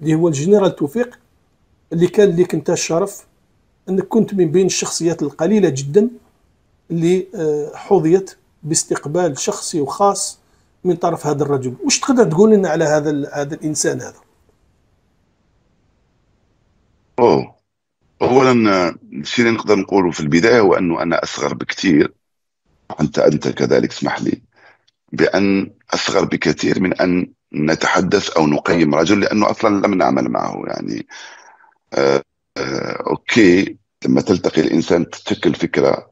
اللي هو الجنرال توفيق اللي كان لك انت الشرف انك كنت من بين الشخصيات القليلة جدا اللي آه، حظيت باستقبال شخصي وخاص من طرف هذا الرجل. وش تقدر تقول لنا على هذا هذا الإنسان هذا؟ أوه. اولا الشيء اللي نقدر نقوله في البداية هو انه أنا أصغر بكثير. انت أنت كذلك اسمح لي بأن أصغر بكثير من أن نتحدث أو نقيم رجل لأنه أصلا لم نعمل معه يعني آه آه أوكي لما تلتقي الإنسان تشكل فكره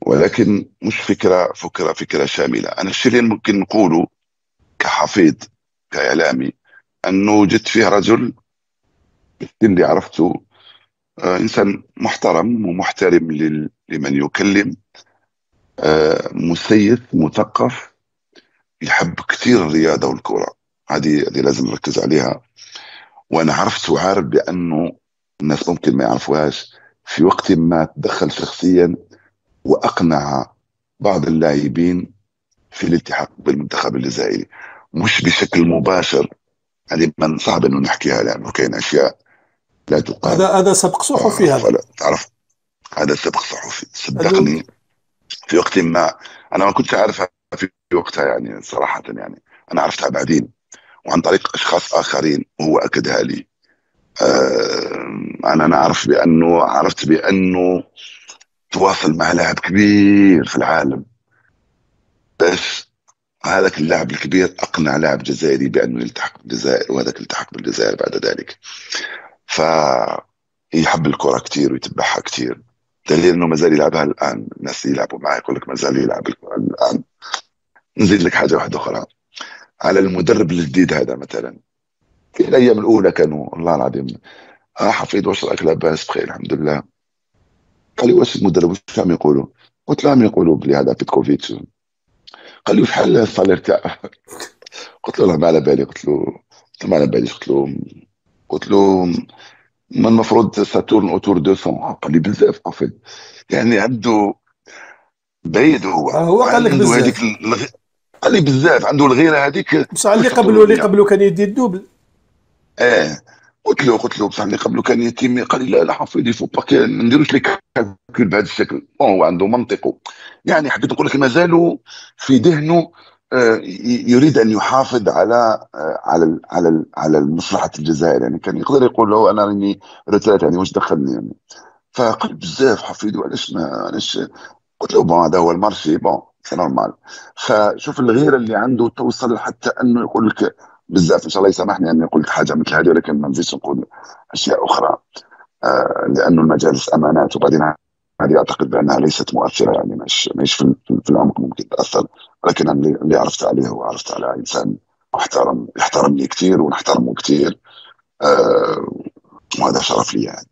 ولكن مش فكرة فكرة فكرة شاملة. أنا الشيء اللي ممكن نقوله كحفيظ كإعلامي أنه وجدت فيه رجل اللي عرفته آه إنسان محترم ومحترم لمن يكلم آه مسيس مثقف يحب كثير الرياضة والكره هذه هذه لازم نركز عليها. وأنا عرفت وعارف بأنه الناس ممكن ما يعرفوهاش. في وقت ما تدخل شخصيا وأقنع بعض اللاعبين في الالتحاق بالمنتخب الجزائري. مش بشكل مباشر. هذه من صعب إنه نحكيها لأنه كاين أشياء لا تقال. هذا هذا سبق صحفي هذا. تعرف هذا سبق صحفي. صدقني. في وقت ما أنا ما كنتش عارفها في وقتها يعني صراحة يعني. أنا عرفتها بعدين. وعن طريق أشخاص آخرين وهو أكدها لي. أنا نعرف بأنه عرفت بأنه تواصل مع لاعب كبير في العالم. بس هذاك اللاعب الكبير أقنع لاعب جزائري بأنه يلتحق بالجزائر وهذاك التحق بالجزائر بعد ذلك. ف يحب الكرة كثير ويتبعها كثير دليل إنه مازال يلعبها الآن. الناس اللي يلعبوا معي يقول لك مازال يلعب الكرة الآن. نزيد لك حاجة واحدة أخرى. على المدرب الجديد هذا مثلا. في الأيام الأولى كانوا الله العظيم آه حفيظ واش رايك لاباس بخير الحمد لله. قال لي واش المدرب واش عم يقولوا؟ قلت له عم يقولوا بلي هذا بيتكوفيتش. قال لي شحال الصالير تاعه قلت له ما على بالي. قلت له قلت له ما على باليش قلت له قلت له ما المفروض ساتورن اوتور 200 قال لي بزاف قفل يعني عنده بعيد هو. آه هو قال لك بزاف قال لي بزاف عنده الغيرة هذيك. بصح اللي قبله اللي قبله كان يدي الدوبل. آه قلت له قلت له بصح اللي قبله كان يتيم قال لي لا لا حفيظ فو با ما نديروش لي كالكول بهذا الشكل. هو عنده منطقه يعني حبيت نقول لك مازالوا في ذهنه آه، يريد أن يحافظ على آه، على على على مصلحه الجزائر يعني كان يقدر يقول له أنا راني retraité يعني واش دخلني؟ يعني فقال بزاف حفيظ علاش ما علاش؟ قلت له bon هذا هو ال marché bon. c'est normal فشوف الغيره اللي عنده توصل حتى أنه يقول لك بزاف إن شاء الله يسامحني أني قلت حاجة مثل هذه ولكن ما نزيدش نقول أشياء أخرى. آه لأنه المجالس أمانات وبعدين هذه أعتقد بأنها ليست مؤثرة يعني مش مش في, في العمق ممكن تأثر. ولكن اللي, عرفت عليه هو عرفت على إنسان محترم يحترمني كثير ونحترمه كثير آه وهذا شرف لي يعني.